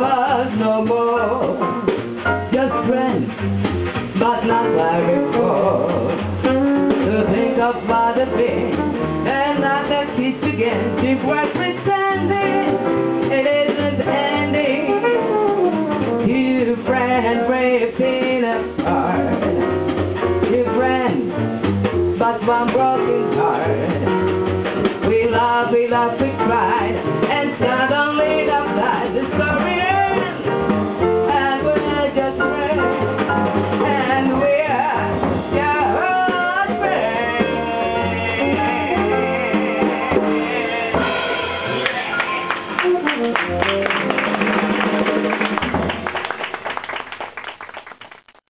lovers no more, just friends, but not like before. To think of other things and not to kiss again, if we're pretending it isn't ending. Two friends drifting apart, two friends, but one broken heart. We love, we love, we cried and. どうも。